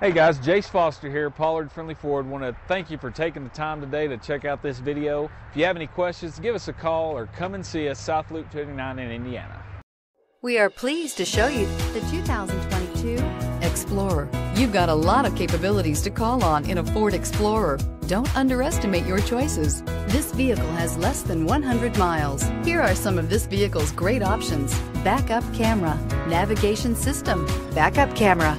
Hey guys, Jace Foster here, Pollard Friendly Ford. Want to thank you for taking the time today to check out this video. If you have any questions, give us a call or come and see us South Loop 29 in Indiana. We are pleased to show you the 2022 Explorer. You've got a lot of capabilities to call on in a Ford Explorer. Don't underestimate your choices. This vehicle has less than 100 miles. Here are some of this vehicle's great options. Backup camera, navigation system, backup camera.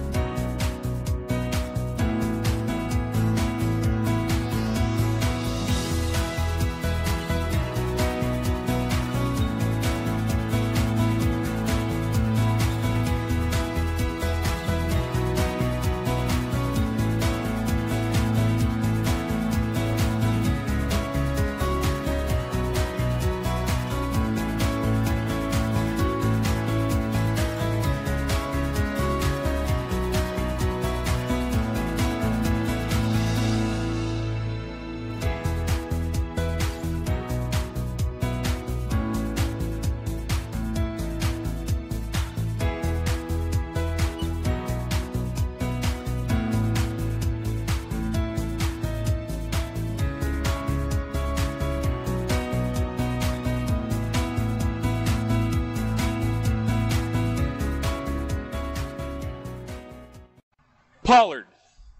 Pollard,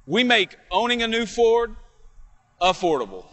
we make owning a new Ford affordable.